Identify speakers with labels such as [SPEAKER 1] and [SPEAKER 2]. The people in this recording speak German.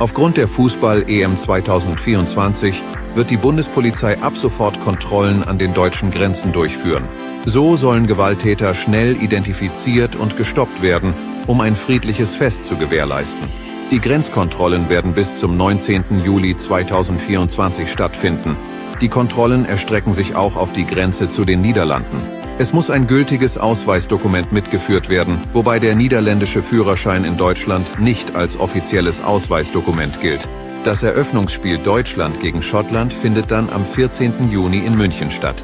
[SPEAKER 1] Aufgrund der Fußball-EM 2024 wird die Bundespolizei ab sofort Kontrollen an den deutschen Grenzen durchführen. So sollen Gewalttäter schnell identifiziert und gestoppt werden, um ein friedliches Fest zu gewährleisten. Die Grenzkontrollen werden bis zum 19. Juli 2024 stattfinden. Die Kontrollen erstrecken sich auch auf die Grenze zu den Niederlanden. Es muss ein gültiges Ausweisdokument mitgeführt werden, wobei der niederländische Führerschein in Deutschland nicht als offizielles Ausweisdokument gilt. Das Eröffnungsspiel Deutschland gegen Schottland findet dann am 14. Juni in München statt.